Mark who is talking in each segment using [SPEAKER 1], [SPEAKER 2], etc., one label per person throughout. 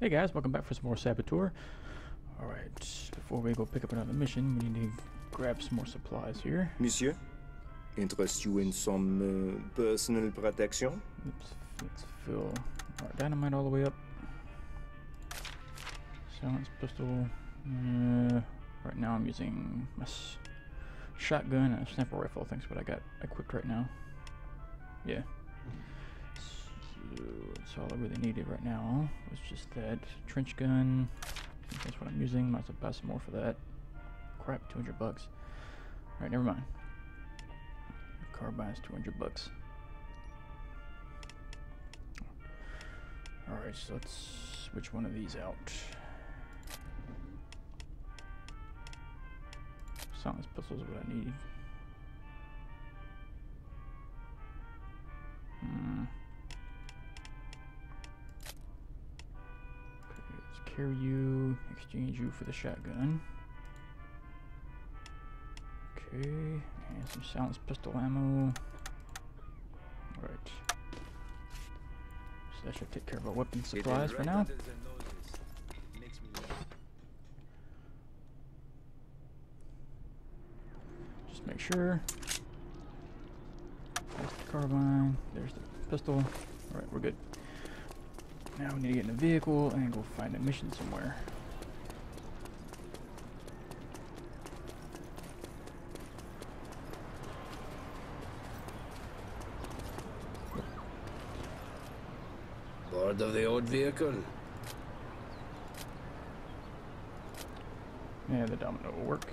[SPEAKER 1] Hey guys, welcome back for some more Saboteur. Alright, before we go pick up another mission, we need to grab some more supplies here.
[SPEAKER 2] Monsieur, interest you in some uh, personal protection?
[SPEAKER 1] Oops, let's fill our dynamite all the way up. Silence pistol. Uh, right now I'm using my shotgun and a sniper rifle, I think what I got equipped right now. Yeah. So that's all I really needed right now was just that trench gun. That's what I'm using. Might as well buy some more for that. Crap, 200 bucks. Alright, never mind. Carbine's 200 bucks. Alright, so let's switch one of these out. Silence pistol is what I need. Carry you, exchange you for the shotgun. Okay, and some silenced pistol ammo. Alright. So that should take care of our weapon supplies for now. Just make sure. There's the carbine. There's the pistol. Alright, we're good. Now we need to get in a vehicle and go find a mission somewhere.
[SPEAKER 3] Bored of the old vehicle?
[SPEAKER 1] Yeah, the domino will work.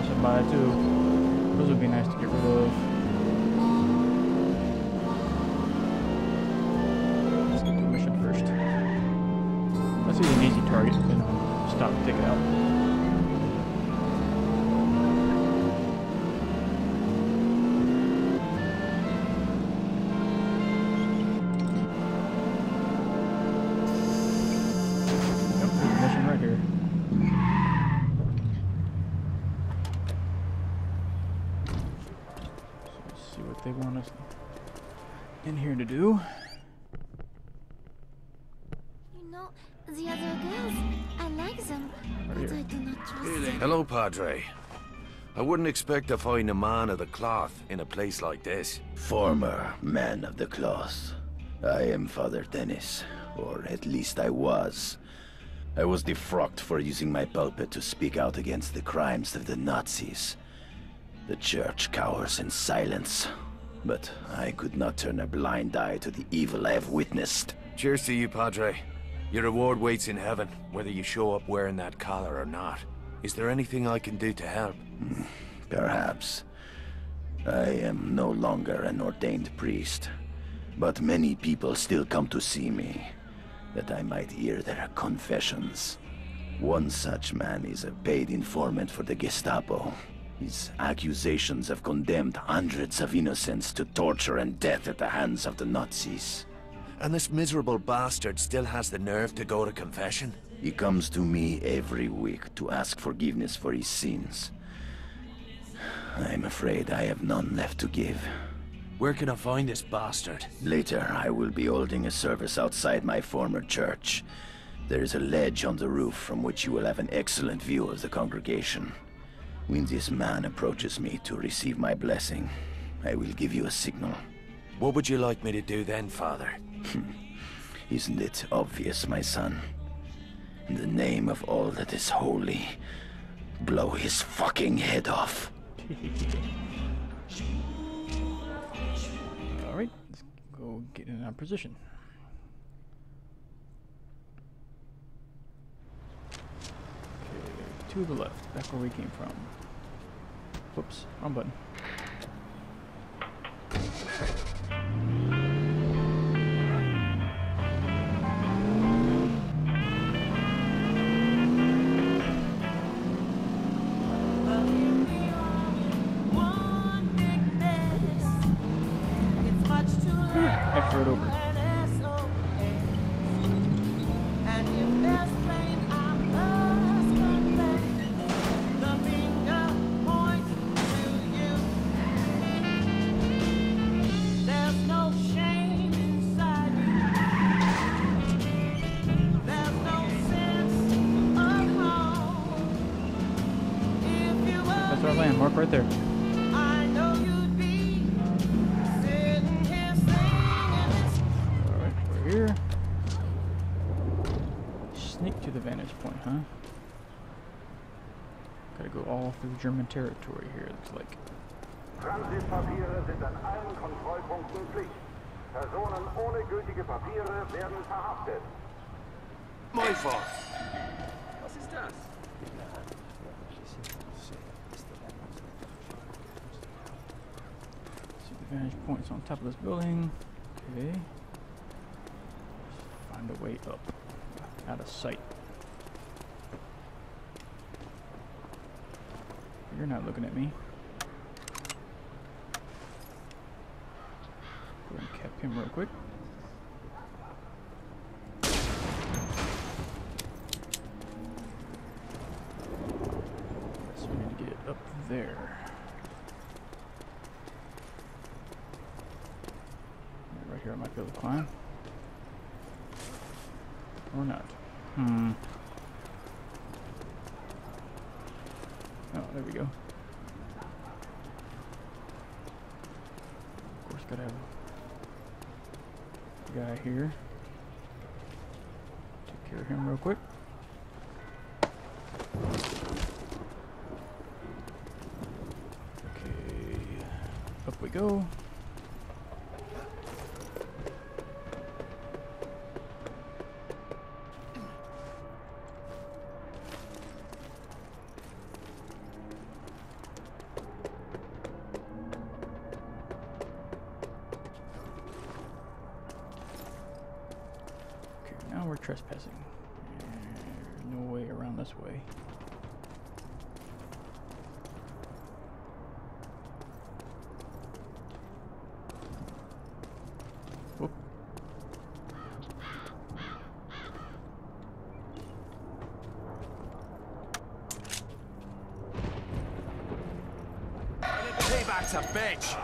[SPEAKER 1] Passing by too. Those would be nice to get rid of. Let's get the mission first. Use an easy target, then I'll stop and take it out. What they want us in here to do.
[SPEAKER 4] You know, the other girls, I like them,
[SPEAKER 1] Right
[SPEAKER 4] but. I do not trust them.
[SPEAKER 3] Hello, Padre. I wouldn't expect to find a man of the cloth in a place like this.
[SPEAKER 5] Former man of the cloth. I am Father Dennis, or at least I was. I was defrocked for using my pulpit to speak out against the crimes of the Nazis. The church cowers in silence, but I could not turn a blind eye to the evil I have witnessed.
[SPEAKER 3] Cheers to you, Padre. Your reward waits in heaven, whether you show up wearing that collar or not. Is there anything I can do to help?
[SPEAKER 5] Hmm, perhaps. I am no longer an ordained priest, but many people still come to see me, that I might hear their confessions. One such man is a paid informant for the Gestapo. His accusations have condemned hundreds of innocents to torture and death at the hands of the Nazis.
[SPEAKER 3] And this miserable bastard still has the nerve to go to confession?
[SPEAKER 5] He comes to me every week to ask forgiveness for his sins. I'm afraid I have none left to give.
[SPEAKER 3] Where can I find this bastard?
[SPEAKER 5] Later, I will be holding a service outside my former church. There is a ledge on the roof from which you will have an excellent view of the congregation. When this man approaches me to receive my blessing, I will give you a signal.
[SPEAKER 3] What would you like me to do then, Father?
[SPEAKER 5] Isn't it obvious, my son? In the name of all that is holy, blow his fucking head off.
[SPEAKER 1] Alright, let's go get in our position. To the left, back where we came from. Whoops, wrong button. Right there. Alright, we're here. Sneak to the vantage point, huh? Gotta go all through German territory here, it looks like.
[SPEAKER 6] Transitpapiere sind an allen Kontrollpunkten Pflicht. Personen ohne gültige Papiere werden verhaftet.
[SPEAKER 3] My fault.
[SPEAKER 1] See the vantage points on top of this building. Okay. Find a way up. Out of sight. You're not looking at me. Go and cap him real quick. So we need to get up there. To climb. Or not. Hmm. Oh, there we go. Of course, gotta have a guy here. Take care of him real quick. Okay, up we go. Okay, now we're trespassing. No way around this way. Whoop.
[SPEAKER 3] Payback's a bitch.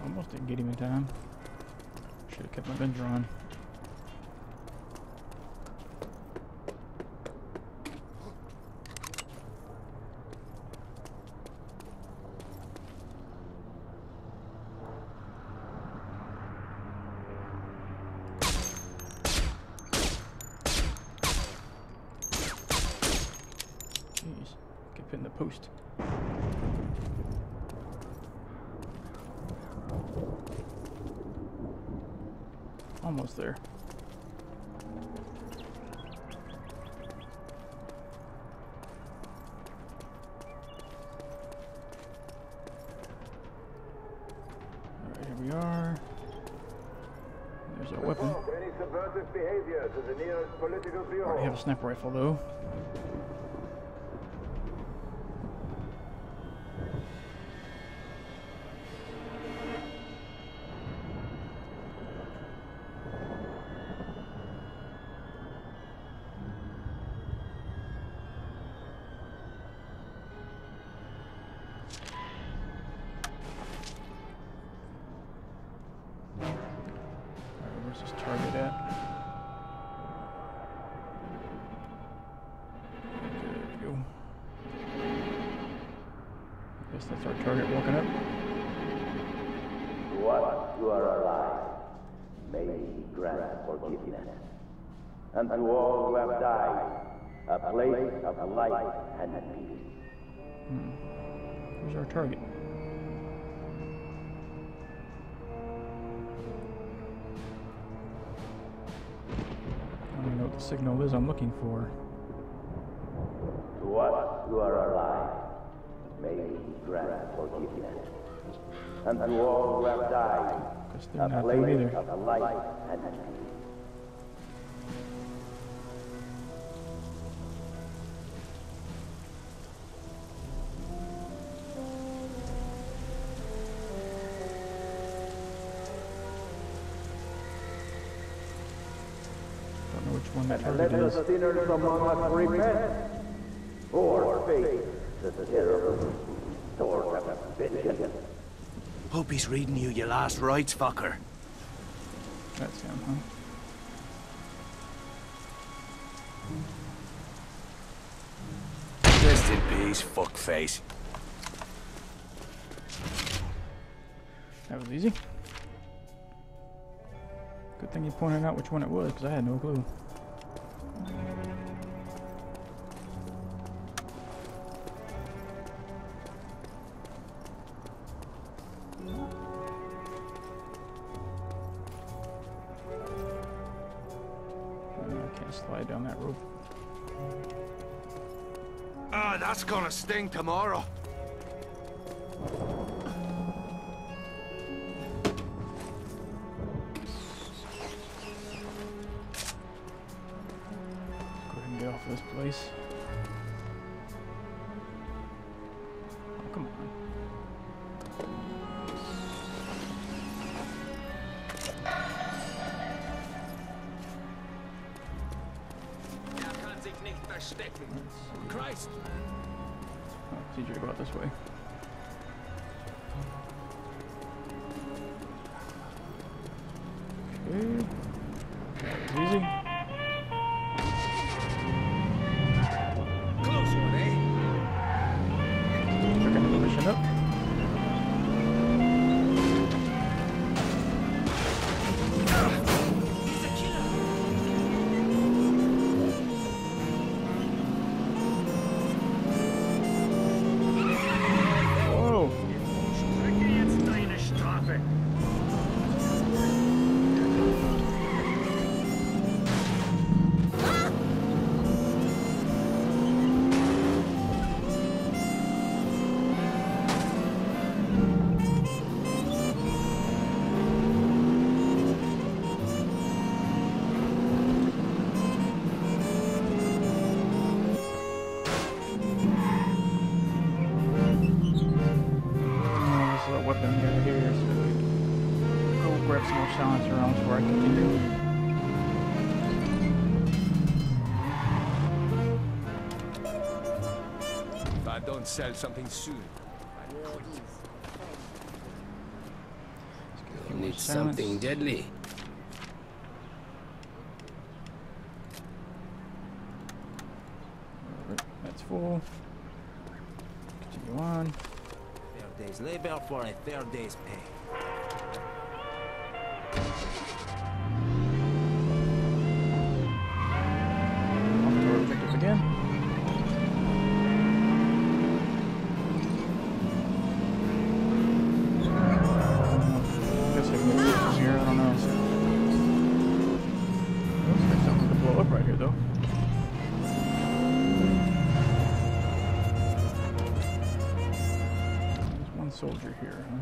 [SPEAKER 1] Almost didn't get him in time. Should have kept my gun drawn. Jeez, kept hitting the post. Almost there. Alright, here we are. There's our weapon.
[SPEAKER 6] Report any subversive behavior to the nearest political
[SPEAKER 1] Already have a sniper rifle though. Target at? There we go. Guess that's our target walking up.
[SPEAKER 5] What you are alive, may he grant forgiveness. And to all who have died, a place of light and peace. Hmm.
[SPEAKER 1] Where's our target? Signal is I'm looking for.
[SPEAKER 5] To what you are alive, may he grant forgiveness. And to all who have died, a
[SPEAKER 1] they're not there
[SPEAKER 5] place of light and peace.
[SPEAKER 7] Sinners among us repent, or face the terrible sword of vengeance.
[SPEAKER 3] Hope he's reading you your last rites, fucker.
[SPEAKER 1] That's him, huh?
[SPEAKER 3] Rest in peace, fuckface.
[SPEAKER 1] That was easy. Good thing you pointed out which one it was, because I had no clue. That rope.
[SPEAKER 3] Ah, that's gonna sting tomorrow.
[SPEAKER 1] It's easier to go out this way. Okay. Easy.
[SPEAKER 3] Don't sell something soon, I'm quit.
[SPEAKER 1] Need
[SPEAKER 8] Something deadly.
[SPEAKER 1] That's full. Continue on.
[SPEAKER 8] Third day's labor for a third day's pay.
[SPEAKER 1] Soldier here, huh?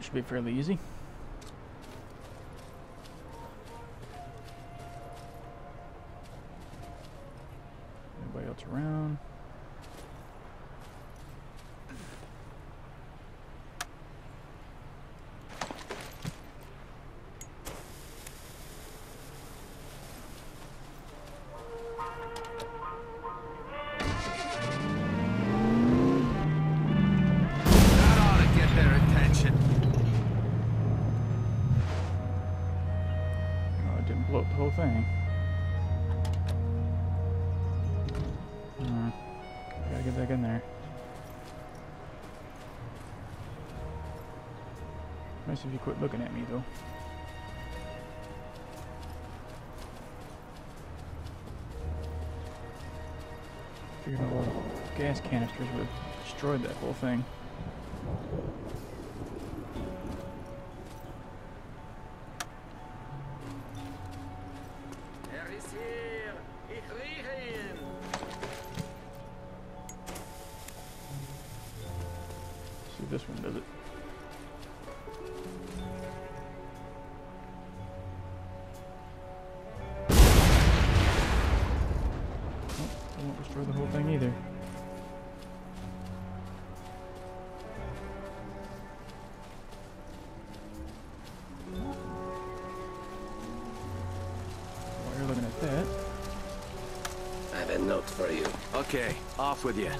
[SPEAKER 1] Should be fairly easy. If you quit looking at me, though. Figured all those gas canisters would have destroyed that whole thing.
[SPEAKER 3] Ist hier. Ich rieche ihn.
[SPEAKER 1] See if this one does it.
[SPEAKER 3] Okay, off with you.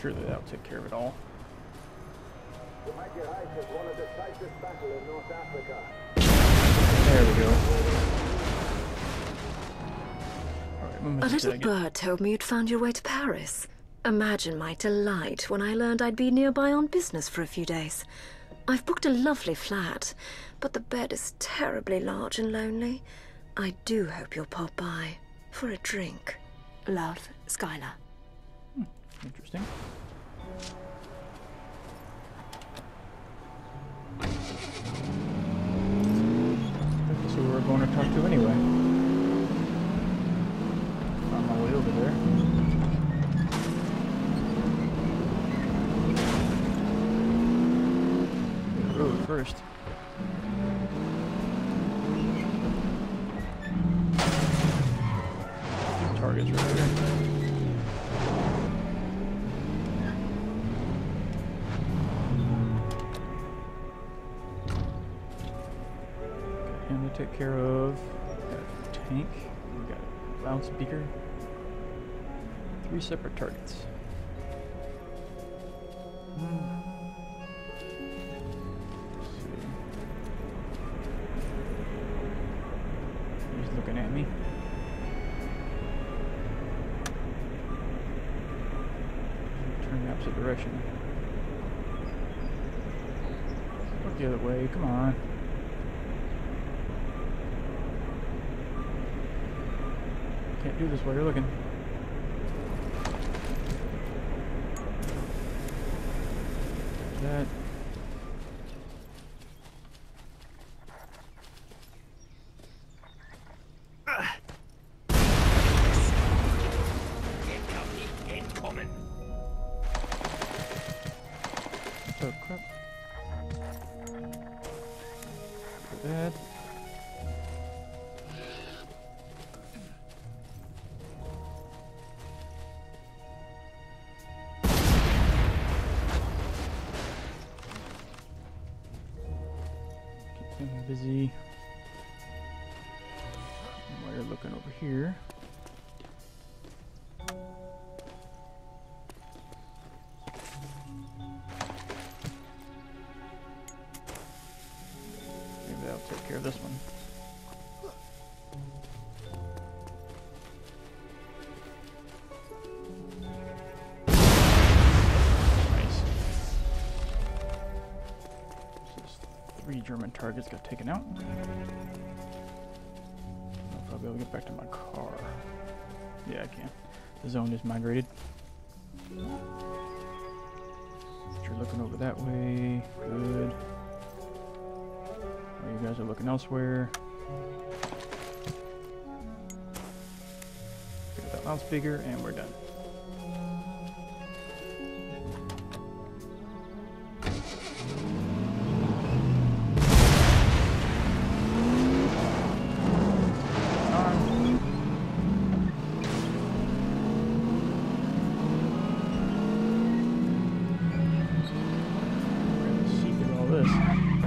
[SPEAKER 1] Surely that'll take care of it all.
[SPEAKER 9] The mighty Reich has won a decisive battle in North Africa.
[SPEAKER 1] There we go. Alright,
[SPEAKER 10] A little bird told me you'd found your way to Paris. Imagine my delight when I learned I'd be nearby on business for a few days. I've booked a lovely flat, but the bed is terribly large and lonely. I do hope you'll pop by for a drink. Love, Skylar.
[SPEAKER 1] Hmm, interesting. That's who we're going to talk to anyway. On my way over there. Hit the road first. Targets right. Got him to take care of. Got a tank. We got a loudspeaker. Three separate targets. Hmm. Other way, come on. Can't do this while you're looking. Three German targets got taken out. I don't know if I'll be able to get back to my car. Yeah, I can. The zone is migrated. You're looking over that way. Good. You guys are looking elsewhere. Get that loudspeaker, and we're done. This.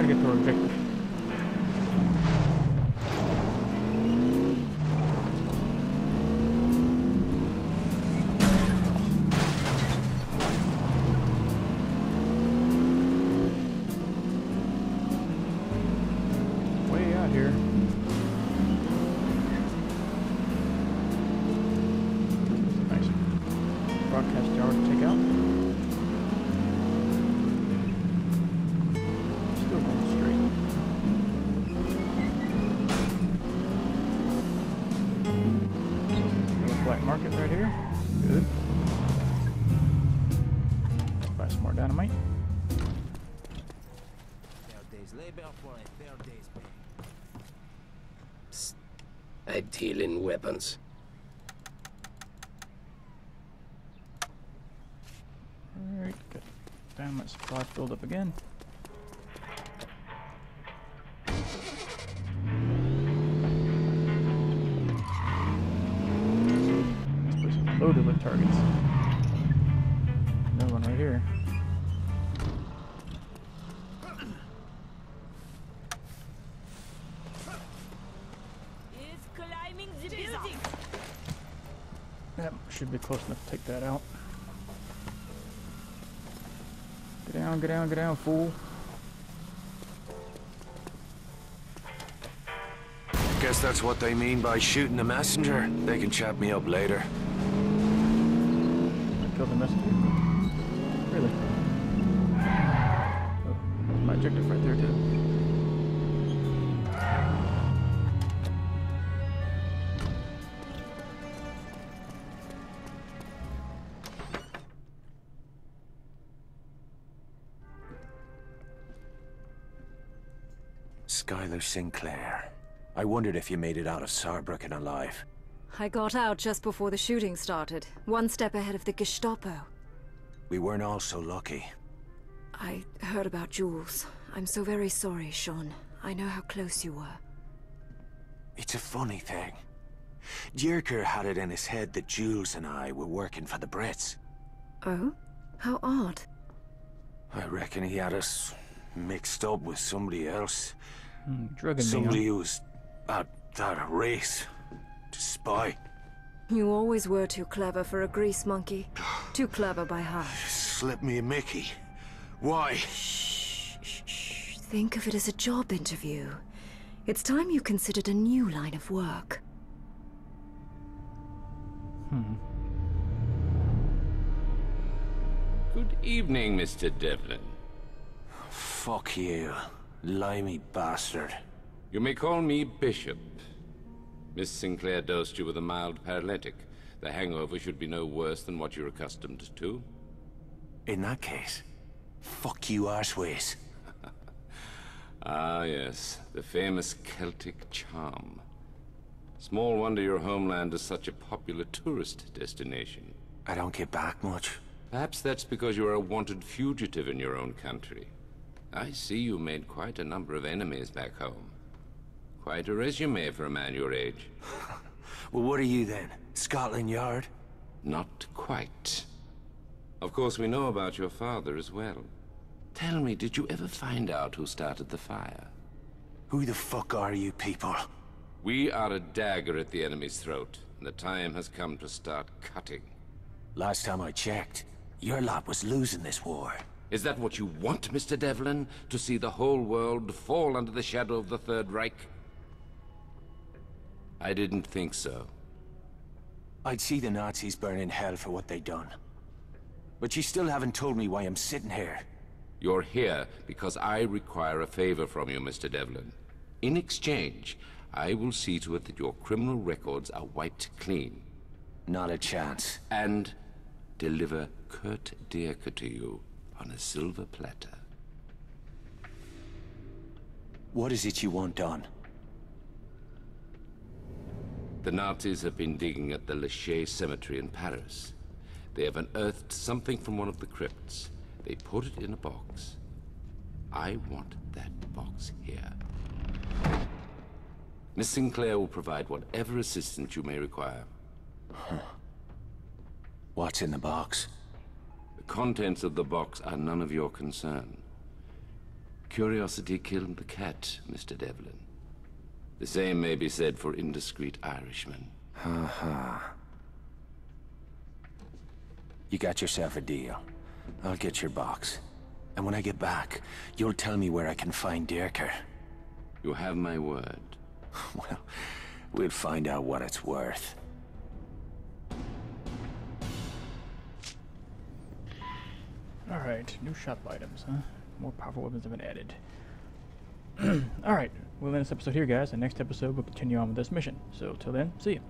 [SPEAKER 1] Try to
[SPEAKER 11] I deal in weapons.
[SPEAKER 1] Alright, good. Dynamite supply filled up again. This place is loaded with targets. Down, get down, get down, fool.
[SPEAKER 3] Guess that's what they mean by shooting the messenger. They can chat me up later.
[SPEAKER 1] Kill the messenger.
[SPEAKER 3] Sinclair. I wondered if you made it out of Saarbrücken alive.
[SPEAKER 10] I got out just before the shooting started, one step ahead of the Gestapo.
[SPEAKER 3] We weren't all so lucky.
[SPEAKER 10] I heard about Jules. I'm so very sorry, Sean. I know how close you were.
[SPEAKER 3] It's a funny thing. Dierker had it in his head that Jules and I were working for the Brits.
[SPEAKER 10] Oh? How odd.
[SPEAKER 3] I reckon he had us mixed up with somebody else.
[SPEAKER 1] Mm, drugging
[SPEAKER 3] Somebody
[SPEAKER 1] me, huh?
[SPEAKER 3] who was at that race to spy.
[SPEAKER 10] You always were too clever for a grease monkey. Too clever by half.
[SPEAKER 3] Slip me a Mickey. Why? Shh. Shh.
[SPEAKER 10] Think of it as a job interview. It's time you considered a new line of work.
[SPEAKER 1] Hmm.
[SPEAKER 12] Good evening, Mr. Devlin.
[SPEAKER 3] Fuck you, limey bastard.
[SPEAKER 12] You may call me Bishop. Miss Sinclair dosed you with a mild paralytic. The hangover should be no worse than what you're accustomed to.
[SPEAKER 3] In that case, fuck you arseways.
[SPEAKER 12] Ah, yes, the famous Celtic charm. Small wonder your homeland is such a popular tourist destination.
[SPEAKER 3] I don't get back much.
[SPEAKER 12] Perhaps that's because you're a wanted fugitive in your own country. I see you made quite a number of enemies back home. Quite a resume for a man your age.
[SPEAKER 3] Well, what are you then? Scotland Yard?
[SPEAKER 12] Not quite. Of course, we know about your father as well. Tell me, did you ever find out who started the fire?
[SPEAKER 3] Who the fuck are you people?
[SPEAKER 12] We are a dagger at the enemy's throat, and the time has come to start cutting.
[SPEAKER 3] Last time I checked, your lot was losing this war.
[SPEAKER 12] Is that what you want, Mr. Devlin? To see the whole world fall under the shadow of the Third Reich? I didn't think so.
[SPEAKER 3] I'd see the Nazis burn in hell for what they done. But you still haven't told me why I'm sitting here.
[SPEAKER 12] You're here because I require a favor from you, Mr. Devlin. In exchange, I will see to it that your criminal records are wiped clean.
[SPEAKER 3] Not a chance.
[SPEAKER 12] And deliver Kurt Dierker to you on a silver platter.
[SPEAKER 3] What is it you want done?
[SPEAKER 12] The Nazis have been digging at the Chais Cemetery in Paris. They have unearthed something from one of the crypts. They put it in a box. I want that box here. Miss Sinclair will provide whatever assistance you may require.
[SPEAKER 3] What's in the box?
[SPEAKER 12] The contents of the box are none of your concern. Curiosity killed the cat, Mr. Devlin. The same may be said for indiscreet Irishmen.
[SPEAKER 3] Ha ha You got yourself a deal. I'll get your box. And when I get back, you'll tell me where I can find Dierker.
[SPEAKER 12] You have my word.
[SPEAKER 3] well, we'll find out what it's worth.
[SPEAKER 1] Alright, new shop items, huh? More powerful weapons have been added. Alright, we'll end this episode here, guys. The next episode, we'll continue on with this mission. So, till then, see you.